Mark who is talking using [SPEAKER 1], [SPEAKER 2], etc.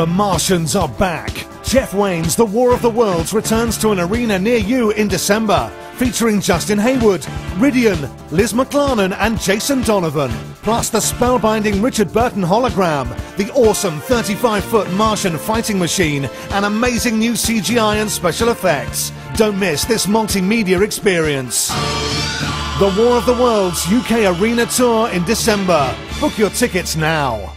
[SPEAKER 1] The Martians are back. Jeff Wayne's The War of the Worlds returns to an arena near you in December, featuring Justin Hayward, Rhydian, Liz McLarnon, and Jason Donovan. Plus the spellbinding Richard Burton hologram, the awesome 35 foot Martian fighting machine, and amazing new CGI and special effects. Don't miss this multimedia experience. The War of the Worlds UK Arena Tour in December. Book your tickets now.